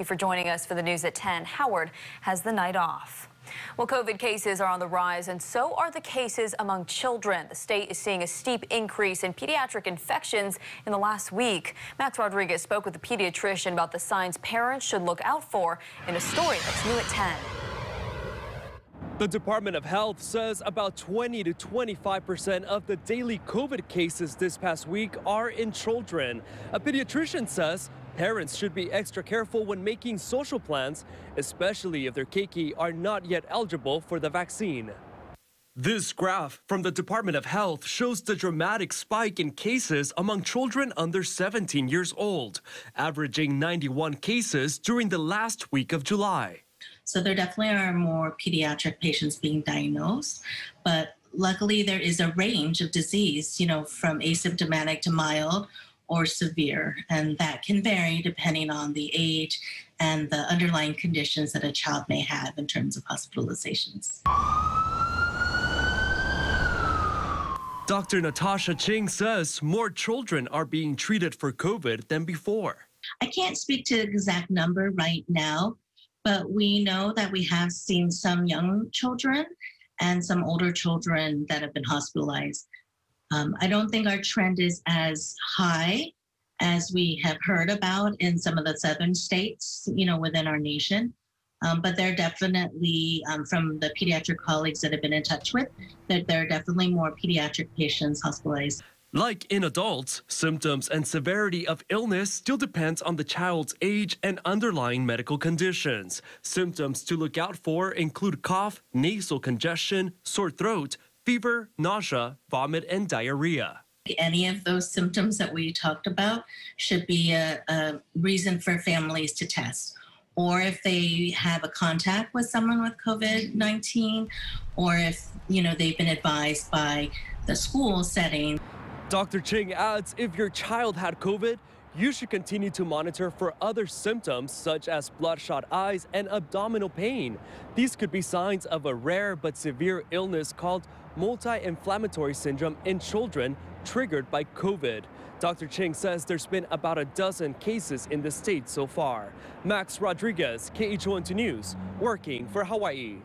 you for joining us for the news at 10. Howard has the night off. Well, COVID cases are on the rise, and so are the cases among children. The state is seeing a steep increase in pediatric infections in the last week. Max Rodriguez spoke with a pediatrician about the signs parents should look out for in a story that's new at 10. The Department of Health says about 20 to 25 percent of the daily COVID cases this past week are in children. A pediatrician says parents should be extra careful when making social plans, especially if their keiki are not yet eligible for the vaccine. This graph from the Department of Health shows the dramatic spike in cases among children under 17 years old, averaging 91 cases during the last week of July. So there definitely are more pediatric patients being diagnosed, but luckily there is a range of disease, you know, from asymptomatic to mild or severe, and that can vary depending on the age and the underlying conditions that a child may have in terms of hospitalizations. Dr. Natasha Ching says more children are being treated for COVID than before. I can't speak to the exact number right now, but we know that we have seen some young children and some older children that have been hospitalized. Um, I don't think our trend is as high as we have heard about in some of the southern states, you know, within our nation. Um, but they're definitely, um, from the pediatric colleagues that have been in touch with, that there are definitely more pediatric patients hospitalized. Like in adults, symptoms and severity of illness still depends on the child's age and underlying medical conditions. Symptoms to look out for include cough, nasal congestion, sore throat, fever, nausea, vomit, and diarrhea. Any of those symptoms that we talked about should be a, a reason for families to test or if they have a contact with someone with COVID-19, or if you know they've been advised by the school setting. Dr. Ching adds if your child had COVID, you should continue to monitor for other symptoms such as bloodshot eyes and abdominal pain. These could be signs of a rare but severe illness called multi-inflammatory syndrome in children triggered by COVID. Dr. Ching says there's been about a dozen cases in the state so far. Max Rodriguez, KHON2 News, working for Hawaii.